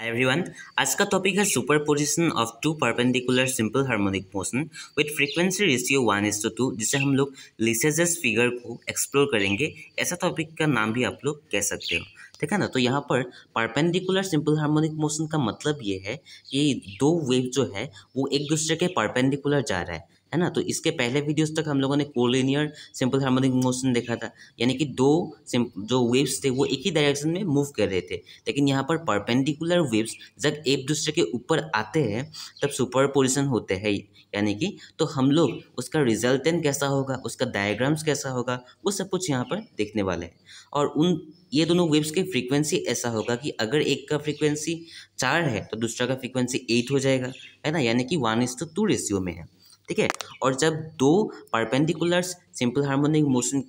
Hi everyone आज का topic है superposition of two perpendicular simple harmonic motion with frequency ratio one is to two two हम लोग लिसेजस figure को explore करेंगे। ऐसा टॉपिक का नाम भी आप लोग कह सकते हो। ठीक है ना? तो यहाँ पर परपेंडिकुलर सिंपल हार्मोनिक मोशन का मतलब ये है कि दो वेव जो है, वो एक दूसरे के परपेंडिकुलर जा रहा है। है ना? तो इसके पहले वीडियोस तक हम लोगों ने कोलिनियर सिंपल हार्मोनिक मोशन देखा था। यानी कि दो जो वेव्स थे, वो एक ही डायरेक्शन में मूव कर रहे थे। लेकिन यहाँ पर परपेंडिकुलर वेव्स जब एक दूसरे के ऊपर आते हैं, तब सुपर पोजिशन होते हैं। यानी कि तो हम लोग उसका रिजल्टेंट कैसा होगा, उसका डायग्राम्स कैसा होगा, वो सब कुछ यहाँ पर देखने वाले हैं। और उन, ये दोनों वेव्स की फ्रीक्वेंसी ऐसा होगा कि अगर एक का फ्रीक्वेंसी चार है तो दूसरा का फ्रीक्वेंसी एट हो जाएगा। है ना? यानी कि one is to two ratio में है। ठीक है? और जब दो परपेंडिकुलर्स सिंपल हार्मोनिक मोशन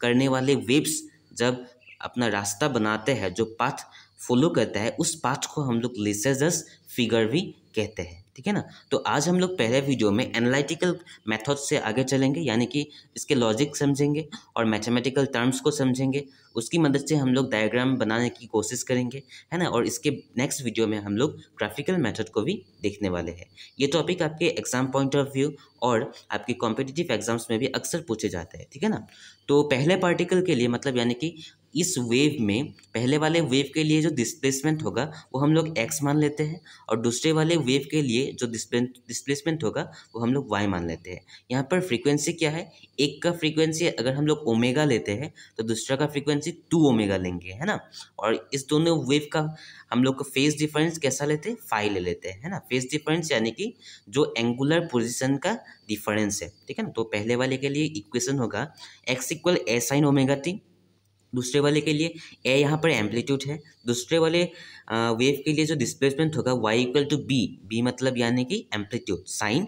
करने वाले वेव्स जब अपना रास्ता बनाते हैं, जो पाथ फॉलो करता है, उस पाथ को हम लोग लेसेजस फिगर भी कहते हैं, ठीक है ना? तो आज हम लोग पहले वीडियो में एनालिटिकल मेथड से आगे चलेंगे, यानी कि इसके लॉजिक समझेंगे और मैथमेटिकल टर्म्स को समझेंगे। उसकी मदद से हम लोग डायग्राम बनाने की कोशिश करेंगे, है ना? और इसके नेक्स्ट वीडियो में हम लोग ग्राफिकल मेथड को भी देखने वाले हैं। ये टॉपिक आपके एग्ज़ाम पॉइंट ऑफ़ व्यू और आपके कॉम्पिटिटिव एग्ज़ाम्स में भी अक्सर पूछे जाते हैं, ठीक है ना? तो पहले पार्टिकल के लिए मतलब यानी कि इस वेव में पहले वाले वेव के लिए जो डिस्प्लेसमेंट होगा, वो हम लोग एक्स मान लेते हैं और दूसरे वाले वेव के लिए जो डिस्प्लेसमेंट होगा, वो हम लोग वाई मान लेते हैं। यहाँ पर फ्रीक्वेंसी क्या है? एक का फ्रीक्वेंसी अगर हम लोग ओमेगा लेते हैं तो दूसरा का फ्रीक्वेंसी टू ओमेगा लेंगे, है ना? और इस दोनों वेव का हम लोग का फेस डिफरेंस कैसा लेते हैं? फाइव ले लेते हैं, है ना? फेस डिफरेंस यानी कि जो एंगुलर पोजिशन का डिफरेंस है, ठीक है ना? तो पहले वाले के लिए इक्वेशन होगा X equal A sine omega T दूसरे वाले के लिए ए यहाँ पर एम्पलीट्यूड है। दूसरे वाले वेव के लिए जो डिस्प्लेसमेंट होगा Y equal to B B मतलब यानी कि एम्पलीट्यूड साइन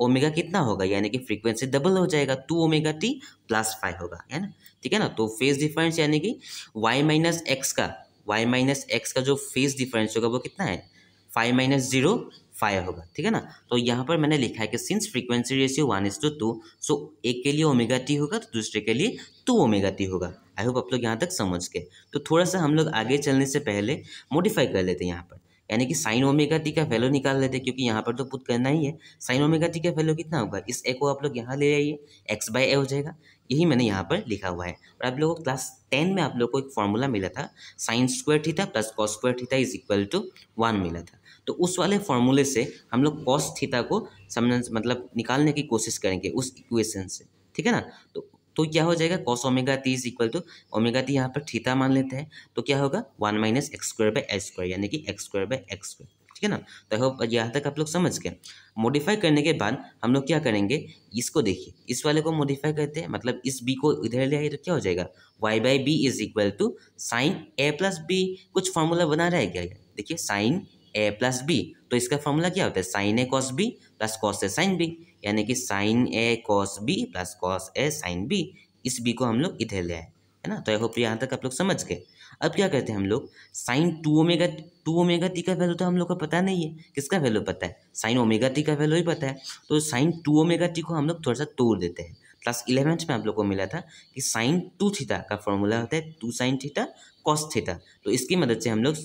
ओमेगा कितना होगा? यानी कि फ्रीक्वेंसी डबल हो जाएगा two omega T plus five होगा, है ना? ठीक है ना? तो फ़ेज़ डिफरेंस यानी कि वाई माइनस एक्स का वाई माइनस एक्स का जो फ़ेज़ डिफरेंस होगा, वो कितना है? फाइव माइनस ज़ीरो फाइव होगा, ठीक है ना? तो यहाँ पर मैंने लिखा है कि since frequency ratio one is to two two so के लिए ओमेगा टी होगा तो दूसरे के लिए टू ओमेगा टी होगा। आई होप आप लोग यहाँ तक समझ के तो थोड़ा सा हम लोग आगे चलने से पहले मॉडिफाई कर लेते हैं यहाँ पर। यानी कि साइन ओमेगा टी का वैल्यू निकाल लेते क्योंकि यहाँ पर तो पुट करना ही है। साइन ओमेगा टी का वैल्यू कितना होगा? इस ए को आप लोग यहाँ ले आइए। एक्स बाय ए हो जाएगा। यही मैंने यहाँ पर लिखा हुआ है। और आप लोगों को क्लास टेन में आप लोग को एक फॉर्मूला मिला था। Sine square theta plus cos square theta is equal to one मिला था। तो उस वाले फॉर्मूले से हम लोग कॉस थीटा को समझ मतलब निकालने की कोशिश करेंगे उस इक्वेशन से। ठीक है ना? तो तो क्या हो जाएगा? Cos omega T is equal to omega T यहाँ पर थीटा मान लेते हैं। तो क्या होगा? One minus X square by X square यानी कि X square by X square ठीक है ना? तो होप यहाँ तक आप लोग समझ गए। मॉडिफाई करने के बाद हम लोग क्या करेंगे? इसको देखिए। इस वाले को मॉडिफाई करते हैं मतलब इस बी को इधर ले आइए तो क्या हो जाएगा? Y by B is equal to sine A plus B कुछ फॉर्मूला बना रहा है क्या? देखिए साइन ए प्लस बी तो इसका फॉर्मूला क्या होता है? Sine A cos B plus cos A sine B यानी कि sine A cos B plus cos A sine B इस बी को हम लोग इधर ले आए, है ना? तो आई होप यहाँ तक आप लोग समझ गए। अब क्या करते हैं हम लोग? Sine two omega two omega T का वैल्यू तो हम लोग को पता नहीं है। किसका वैल्यू पता है? साइन ओमेगा टी का वैल्यू ही पता है। तो साइन टू ओमेगा टी को हम लोग थोड़ा सा तोड़ देते हैं। क्लास इलेवेंथ में आप लोग को मिला था कि साइन टू थीटा का फॉर्मूला होता है two sine theta cos theta तो इसकी मदद से हम लोग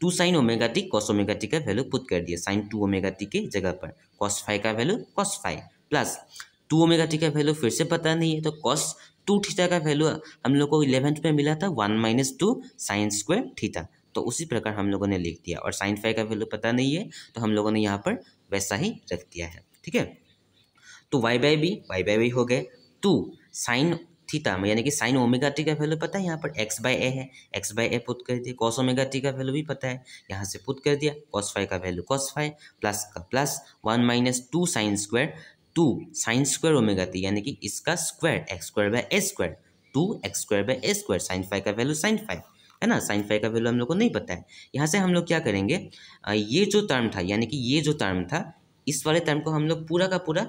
two sine omega T cos omega T का वैल्यू पुट कर दिया। साइन टू ओमेगा टी के जगह पर। कॉस फाइव का value cos five plus two omega T का वैल्यू फिर से पता नहीं है तो कॉस टू थीटा का वैल्यू हम लोग को इलेवेंथ में मिला था one minus two sine square theta तो उसी प्रकार हम लोगों ने लिख दिया। और साइन फाइव का वैल्यू पता नहीं है तो हम लोगों ने यहाँ पर वैसा ही रख दिया है। ठीक है? तो Y by B Y by B हो गए। टू साइन थीटा में, यानी कि साइन ओमेगा टी का वैल्यू पता है? यहाँ पर एक्स बाय ए है। एक्स बाय ए पुट कर दिया। कॉस ओमेगा टी का वैल्यू भी पता है। यहाँ से पुट कर दिया। कॉस फाइव का वैल्यू कॉस फाइव प्लस का plus one minus two sine square two sine square omega T यानी कि इसका square X square by A square two X square by A square sine five का value sine five है ना? Sign five का value हम लोग को नहीं पता है। यहाँ से हम लोग क्या करेंगे? ये जो टर्म था, यानी कि ये जो टर्म था, इस वाले टर्म को हम लोग पूरा का पूरा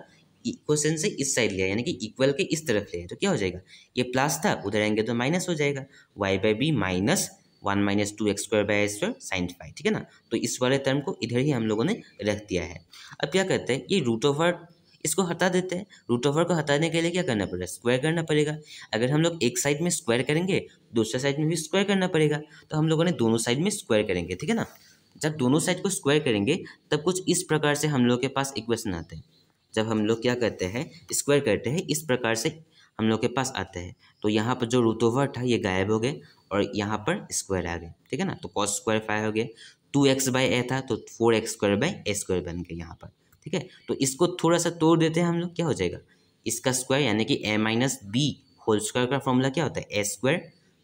क्वेश्चन से इस साइड लिया, यानी कि इक्वल के इस तरफ़ लिया तो क्या हो जाएगा? ये प्लस था, उधर आएँगे तो माइनस हो जाएगा। Y by B minus one minus two X square by square sine five ठीक है ना? तो इस वाले टर्म को इधर ही हम लोगों ने रख दिया है। अब क्या करते हैं? ये रूट ओवर इसको हटा देते हैं। रूट ओवर को हटाने के लिए क्या करना पड़ेगा? स्क्वायर करना पड़ेगा। अगर हम लोग एक साइड में स्क्वायर करेंगे, दूसरे साइड में भी स्क्वायर करना पड़ेगा तो हम लोगों ने दोनों साइड में स्क्वायर करेंगे, ठीक है ना? जब दोनों साइड को स्क्वायर करेंगे, तब कुछ इस प्रकार से हम लोग के पास इक्वेशन आते हैं। जब हम लोग क्या करते हैं स्क्वायर करते हैं, इस प्रकार से हम लोग के पास आते हैं। तो यहाँ पर जो रूट ओवर था, ये गायब हो गए और यहाँ पर स्क्वायर आ गए, ठीक है ना? तो कॉस स्क्वायर फाइव हो गया। टू एक्स बाई ए था तो four X square by A square बन गया यहाँ पर, ठीक है? तो इसको थोड़ा सा तोड़ देते हैं हम लोग, क्या हो जाएगा? इसका स्क्वायर यानी कि A minus B whole square का फॉर्मूला क्या होता है? A square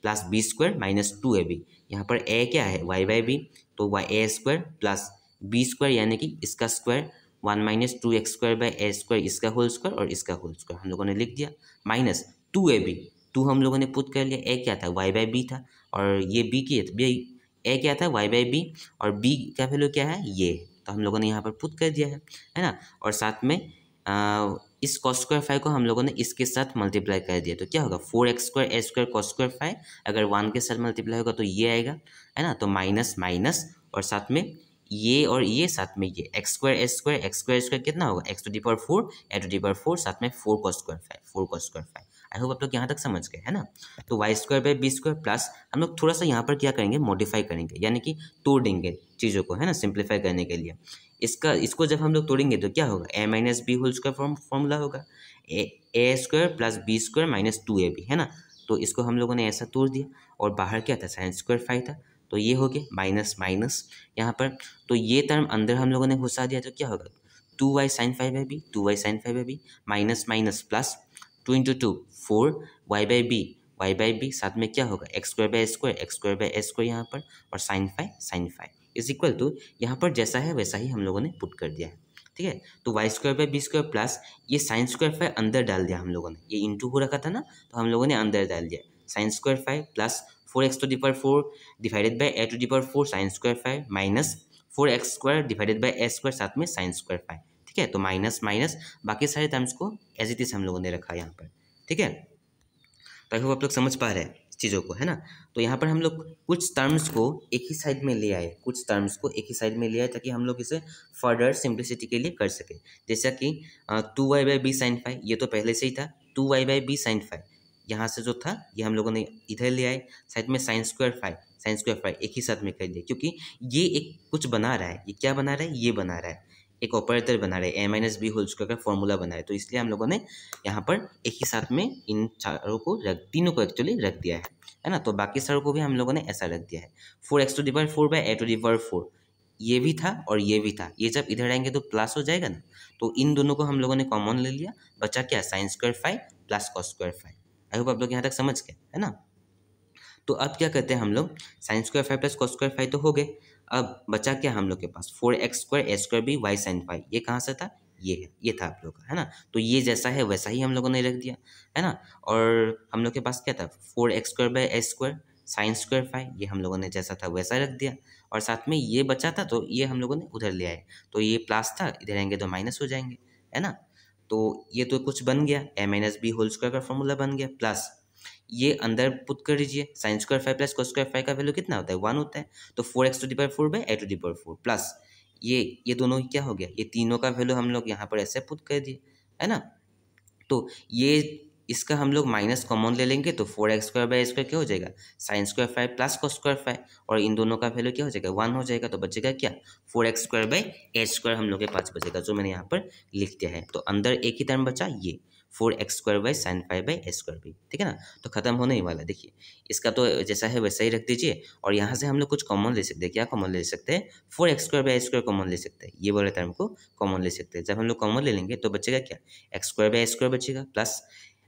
plus B square minus two A B यहाँ पर ए क्या है? वाई बाई बी तो Y A square plus B square यानी कि इसका square one minus two X square by A square इसका होल स्क्वायर और इसका होल स्क्वायर। हम लोगों ने लिख दिया। Minus two A B. Two हम लोगों ने पुट कर लिया। ए क्या था? वाई बाई बी था। और ये बी की बी ए क्या था? Y by B. और बी का वैल्यू क्या है? ये। तो हम लोगों ने यहाँ पर पुट कर दिया है। है ना? और साथ में आ, इस कॉस स्क्वायर फाइव को हम लोगों ने इसके साथ मल्टीप्लाई कर दिया। तो क्या होगा? Four X square A square cos square five अगर वन के साथ मल्टीप्लाई होगा तो ये आएगा। है ना? तो माइनस माइनस और साथ में ये और ये साथ में ये X square S square X square square कितना होगा? X to the power four A to the power four साथ में four cos square five four cos square five I hope आप लोग यहाँ तक समझ गए, है ना? तो Y square by B square plus हम लोग थोड़ा सा यहाँ पर क्या करेंगे? मॉडिफाई करेंगे, यानी कि तोड़ देंगे चीज़ों को, है ना? सिंप्लीफाई करने के लिए। इसका, इसको जब हम लोग तोड़ेंगे तो क्या होगा? A minus B whole square form formula होगा। A square plus B square minus two A B है ना? तो इसको हम लोगों ने ऐसा तोड़ दिया और बाहर क्या था? साइन स्क्वायर फाइव था। तो ये हो गया माइनस माइनस यहाँ पर। तो ये टर्म अंदर हम लोगों ने घुसा दिया तो क्या होगा? टू वाई साइन फाइव है B two Y sine five है B minus minus plus two into two four Y by B Y by B साथ में क्या होगा? X square by square X square by S square यहाँ पर और sine five sine five is equal to यहाँ पर जैसा है वैसा ही हम लोगों ने पुट कर दिया है। ठीक है? तो Y square by B square plus ये साइन स्क्वायर फाइव अंदर डाल दिया हम लोगों ने। ये इंटू हो रखा था ना तो हम लोगों ने अंदर डाल दिया। Sine square five plus four x to the power four divided by a to the power four sine square five minus four x square divided by a square साथ में साइन स्क्वायर फाइव ठीक है? तो minus minus बाकी सारे terms को as it is हम लोगों ने रखा है यहाँ पर। ठीक है? तो आई होप आप लोग समझ पा रहे हैं चीज़ों को, है ना? तो यहाँ पर हम लोग कुछ टर्म्स को एक ही साइड में ले आए। कुछ टर्म्स को एक ही साइड में ले आए ताकि हम लोग इसे फर्दर सिंप्लिसिटी के लिए कर सके। जैसा कि two y by b sine five ये तो पहले से ही था। Two y by b sine five यहाँ से जो था, ये हम लोगों ने इधर ले आए, साइड में sine square five sine square five एक ही साथ में कर दिया, क्योंकि ये एक कुछ बना रहा है, ये क्या बना रहा है, ये बना रहा है, एक ऑपरेटर बना रहे a minus b whole square का फॉर्मूला बना रहे तो इसलिए हम लोगों ने यहाँ पर एक ही साथ में इन चारों को रख, तीनों को एक्चुअली रख दिया है है ना? तो बाकी सारों को भी हम लोगों ने ऐसा रख दिया है। Four x to divide four by a to divide four ये भी था और ये भी था, ये जब इधर आएँगे तो प्लस हो जाएगा ना? तो इन दोनों को हम लोगों ने कॉमन ले लिया, बचा क्या? Sine square five plus cos square five I hope आप लोग यहाँ तक समझ गए, है ना? तो अब क्या करते हैं हम लोग? Sine square five plus cos square five तो हो गए। अब बचा क्या हम लोग के पास? Four x square a square b y sine five ये कहाँ से था? ये ये था आप लोग का, है ना? तो ये जैसा है, वैसा ही हम लोगों ने रख दिया, है ना? और हम लोग के पास क्या था? Four x square by a square sine square five ये हम लोगों ने जैसा था, वैसा रख दिया। और साथ में ये बचा था तो ये हम लोगों ने उधर ले आए। तो ये प्लस था, इधर आएँगे तो माइनस हो जाएँगे, है ना? तो ये तो कुछ बन गया a minus b whole square का फॉर्मूला बन गया प्लस ये अंदर पुट कर दीजिए sine square five plus cos square five का वैल्यू कितना होता है? वन होता है। तो four x to the power four by a to the power four plus ये ये दोनों क्या हो गया? ये तीनों का वैल्यू हम लोग यहाँ पर ऐसे पुट कर दिए, है ना? तो ये इसका हम लोग माइनस कॉमन ले लेंगे तो four x square by square क्या हो जाएगा? Sine square five plus cos square five और इन दोनों का वैल्यू क्या हो जाएगा? वन हो जाएगा तो बचेगा क्या? Four x square by h square हम लोग के पास बचेगा, जो मैंने यहाँ पर लिख दिया है। तो अंदर एक ही टर्म बचा, ये four x square by sine five by s square भी ठीक है ना? तो खत्म होने ही वाला देखिए। इसका तो जैसा है वैसा ही रख दीजिए और यहाँ से हम लोग कुछ कॉमन ले सकते हैं। क्या कॉमन ले सकते हैं? Four x square by square common ले सकते हैं। ये वाले टर्म को कॉमन ले सकते हैं। जब हम लोग कॉमन ले लेंगे तो बचेगा क्या? एक्स स्क्वायर बाई स्क्वायर बचेगा प्लस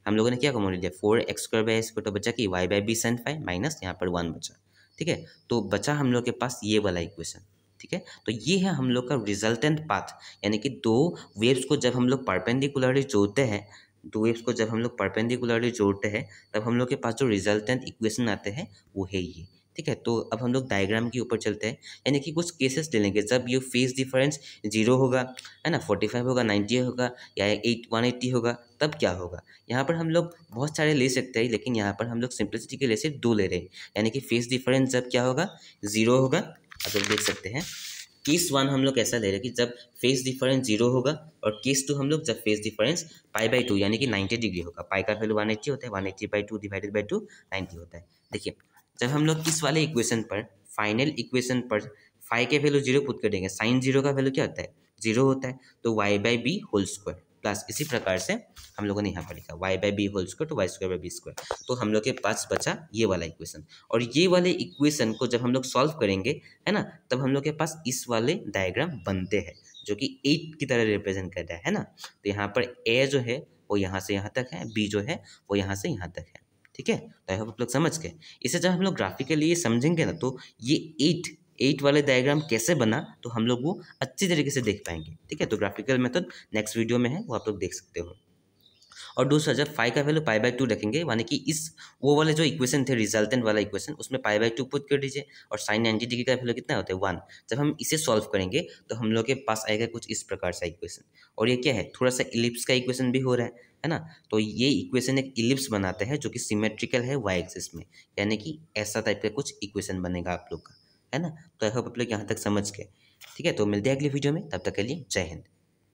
हम लोगों ने क्या कॉमन लिया four x square by square तो बचा कि y by b sine five minus यहाँ पर वन बचा, ठीक है? तो बचा हम लोग के पास ये वाला इक्वेशन, ठीक है? तो ये है हम लोग का रिजल्टेंट पाथ यानी कि दो वेव्स को जब हम लोग परपेंडिकुलरली जोड़ते हैं, दो वेव्स को जब हम लोग परपेंडिकुलरली जोड़ते हैं, तब हम लोग के पास जो रिजल्टेंट इक्वेशन आते हैं, वो है ये। ठीक है? तो अब हम लोग डायग्राम के ऊपर चलते हैं। यानी कि कुछ केसेस ले लेंगे जब ये फेस डिफरेंस ज़ीरो होगा, है ना? फोर्टी फाइव होगा नाइन्टी होगा, या एट वन एट्टी होगा, तब क्या होगा? यहाँ पर हम लोग बहुत सारे ले सकते हैं, लेकिन यहाँ पर हम लोग सिंप्लिसिटी के लिए सिर्फ़ दो ले रहे हैं। यानी कि फेस डिफरेंस जब क्या होगा? ज़ीरो होगा। अगर देख सकते हैं। केस वन हम लोग ऐसा ले रहे हैं कि जब फेस डिफरेंस ज़ीरो होगा, और केस टू हम लोग जब phase difference pi by two यानी कि नाइन्टी डिग्री होगा। पाई का वैल्यू वन एट्टी होता है one eighty by two divided by two ninety होता है। देखिए जब हम लोग किस वाले इक्वेशन पर फाइनल इक्वेशन पर फाइव के वैल्यू ज़ीरो पुट करेंगे साइन ज़ीरो का वैल्यू क्या होता है? ज़ीरो होता है तो y by b whole square plus इसी प्रकार से हम लोगों ने यहाँ पर लिखा y by b whole square तो y square by b square तो हम लोग के पास बचा ये वाला इक्वेशन और ये वाले इक्वेशन को जब हम लोग सॉल्व करेंगे, है ना, तब हम लोग के पास इस वाले डायग्राम बनते हैं, जो कि एट की तरह रिप्रेजेंट करता है ना? तो यहाँ पर ए जो है, वो यहाँ से यहाँ तक है बी जो है, वो यहाँ से यहाँ तक है. ठीक है? तो आई होप आप लोग समझ गए। इसे जब हम लोग ग्राफिकली ये समझेंगे ना तो ये एट एट वाले डायग्राम कैसे बना तो हम लोग वो अच्छी तरीके से देख पाएँगे। ठीक है? तो ग्राफिकल मेथड नेक्स्ट वीडियो में है, वो आप लोग देख सकते हो। और दूसरा जब फाइव का वैल्यू पाई बाई टू रखेंगे, यानी कि इस वो वाले जो इक्वेशन थे रिजल्टेंट वाला इक्वेशन उसमें पाई बाई टू पुट कर दीजिए और साइन नाइन्टी डिग्री का वैल्यू कितना होता है? वन जब हम इसे सॉल्व करेंगे तो हम लोग के पास आएगा कुछ इस प्रकार सा इक्वेशन और ये क्या है? थोड़ा सा इलिप्स का इक्वेशन भी हो रहा है है ना? तो ये इक्वेशन एक इलिप्स बनाते हैं, जो कि सिमेट्रिकल है वाई एक्सिस में. यानी कि ऐसा टाइप का कुछ इक्वेशन बनेगा आप लोग का, है ना? तो आई होप आप लोग यहाँ तक समझ गए. ठीक है तो मिलते हैं अगली वीडियो में. तब तक के लिए जय हिंद.